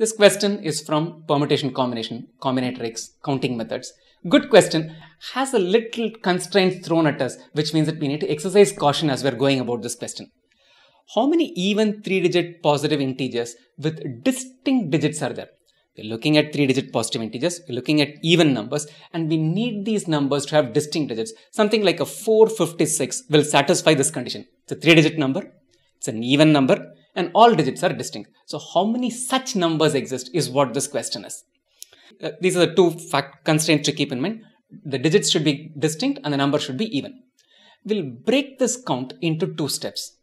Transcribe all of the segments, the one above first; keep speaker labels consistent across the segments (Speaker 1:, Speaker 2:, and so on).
Speaker 1: This question is from permutation combination, combinatorics, counting methods. Good question has a little constraint thrown at us, which means that we need to exercise caution as we're going about this question. How many even three digit positive integers with distinct digits are there? We're looking at three digit positive integers, we're looking at even numbers, and we need these numbers to have distinct digits. Something like a 456 will satisfy this condition. It's a three digit number, it's an even number, and all digits are distinct. So, how many such numbers exist is what this question is. Uh, these are the two fact constraints to keep in mind. The digits should be distinct and the number should be even. We'll break this count into two steps.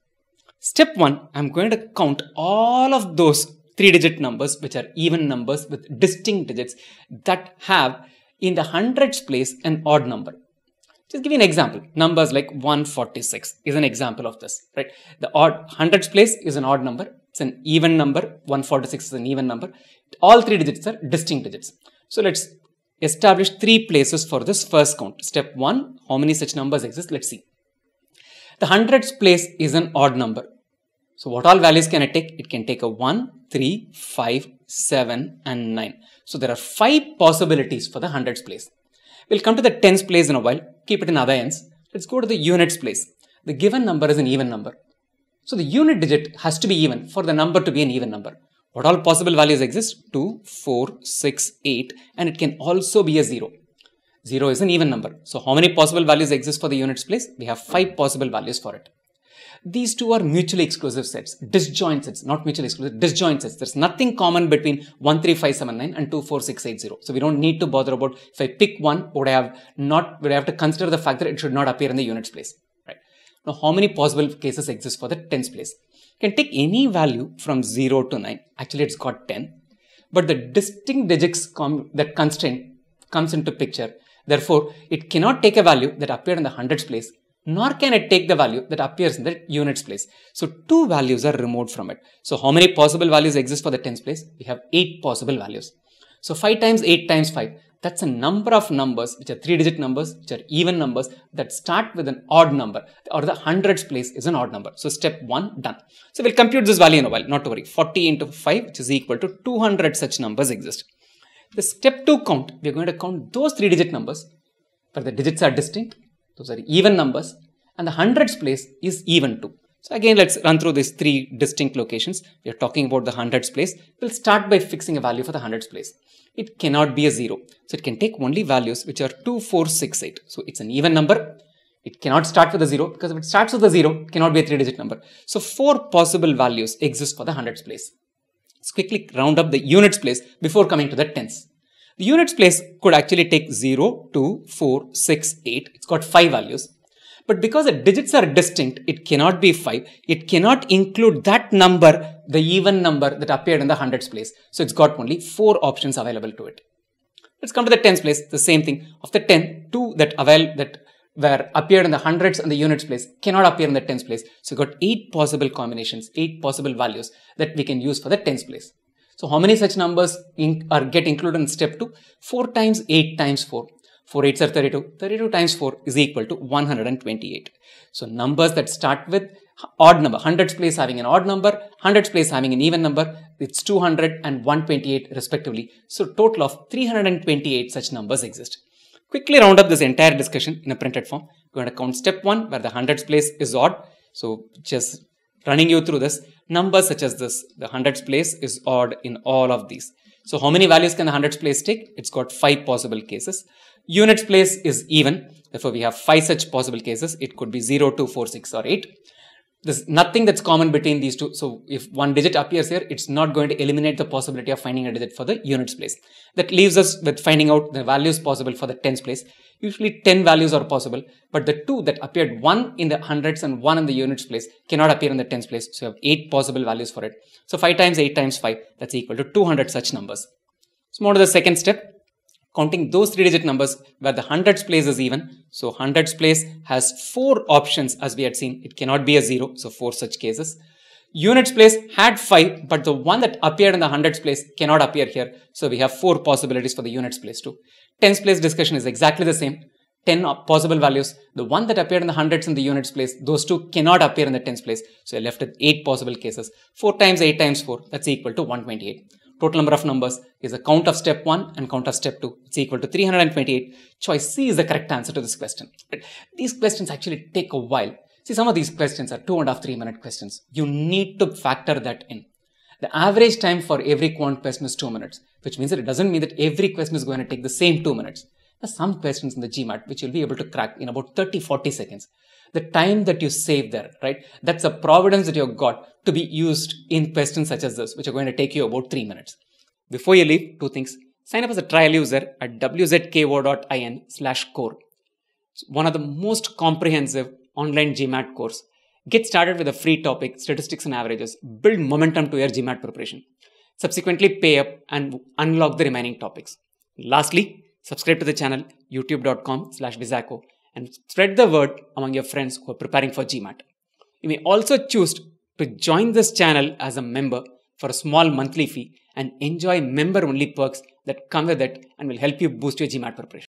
Speaker 1: Step 1, I'm going to count all of those three digit numbers which are even numbers with distinct digits that have in the hundreds place an odd number. Just give you an example. Numbers like 146 is an example of this, right? The odd hundreds place is an odd number. It's an even number. 146 is an even number. All three digits are distinct digits. So let's establish three places for this first count. Step one, how many such numbers exist? Let's see. The hundreds place is an odd number. So what all values can I take? It can take a 1, 3, 5, 7 and 9. So there are 5 possibilities for the hundreds place. We'll come to the tens place in a while. Keep it in other ends. Let's go to the units place. The given number is an even number. So the unit digit has to be even for the number to be an even number. What all possible values exist? 2, 4, 6, 8 and it can also be a 0. 0 is an even number. So how many possible values exist for the units place? We have 5 possible values for it. These two are mutually exclusive sets, disjoint sets, not mutually exclusive, disjoint sets. There's nothing common between 13579 and 24680. So we don't need to bother about if I pick one, would I have not, would I have to consider the fact that it should not appear in the units place, right? Now, how many possible cases exist for the tens place? You can take any value from 0 to 9. Actually, it's got 10. But the distinct digits that constraint comes into picture. Therefore, it cannot take a value that appeared in the hundreds place nor can it take the value that appears in the units place. So two values are removed from it. So how many possible values exist for the tens place? We have eight possible values. So 5 times 8 times 5, that's a number of numbers which are three digit numbers, which are even numbers that start with an odd number or the hundreds place is an odd number. So step 1 done. So we'll compute this value in a while, not to worry. 40 into 5 which is equal to 200 such numbers exist. The step 2 count, we are going to count those three digit numbers where the digits are distinct those are even numbers and the hundreds place is even too. So again, let's run through these three distinct locations. We are talking about the hundreds place. We'll start by fixing a value for the hundreds place. It cannot be a zero. So it can take only values which are 2, 4, 6, 8. So it's an even number. It cannot start with a zero because if it starts with a zero, it cannot be a three digit number. So four possible values exist for the hundreds place. Let's quickly round up the units place before coming to the tens. The units place could actually take 0, 2, 4, 6, 8. It's got 5 values. But because the digits are distinct, it cannot be 5. It cannot include that number, the even number that appeared in the hundreds place. So it's got only 4 options available to it. Let's come to the tens place. The same thing. Of the 10, 2 that avail that were appeared in the hundreds and the units place cannot appear in the tens place. So we got 8 possible combinations, 8 possible values that we can use for the tens place. So how many such numbers in, are get included in step 2? 4 times 8 times 4. 4 8s are 32. 32 times 4 is equal to 128. So numbers that start with odd number, hundreds place having an odd number, hundreds place having an even number, it's 200 and 128 respectively. So total of 328 such numbers exist. Quickly round up this entire discussion in a printed form. We're going to count step 1 where the hundreds place is odd. So just running you through this, numbers such as this, the hundreds place is odd in all of these. So how many values can the hundreds place take? It's got five possible cases. Units place is even. Therefore, we have five such possible cases. It could be 0, 2, 4, 6 or 8. There's nothing that's common between these two. So if one digit appears here, it's not going to eliminate the possibility of finding a digit for the units place. That leaves us with finding out the values possible for the tens place. Usually 10 values are possible, but the two that appeared one in the hundreds and one in the units place cannot appear in the tens place. So you have eight possible values for it. So 5 times 8 times 5, that's equal to 200 such numbers. So more to the second step, counting those three digit numbers where the hundreds place is even. So hundreds place has four options as we had seen. It cannot be a zero. So four such cases. Units place had five, but the one that appeared in the hundreds place cannot appear here. So we have four possibilities for the units place too. Tens place discussion is exactly the same. 10 possible values. The one that appeared in the hundreds in the units place, those two cannot appear in the tens place. So you're left with 8 possible cases. 4 times 8 times 4, that's equal to 128. Total number of numbers is the count of step 1 and count of step 2. It's equal to 328. Choice C is the correct answer to this question. But These questions actually take a while. See, some of these questions are two and a half, three minute questions. You need to factor that in. The average time for every quant question is two minutes, which means that it doesn't mean that every question is going to take the same two minutes. There's some questions in the GMAT which you'll be able to crack in about 30, 40 seconds. The time that you save there, right? That's a providence that you've got to be used in questions such as this, which are going to take you about three minutes. Before you leave, two things. Sign up as a trial user at wzko.in slash core. It's one of the most comprehensive online GMAT course Get started with a free topic, statistics and averages. Build momentum to your GMAT preparation. Subsequently, pay up and unlock the remaining topics. Lastly, subscribe to the channel youtube.com slash wizako and spread the word among your friends who are preparing for GMAT. You may also choose to join this channel as a member for a small monthly fee and enjoy member only perks that come with it and will help you boost your GMAT preparation.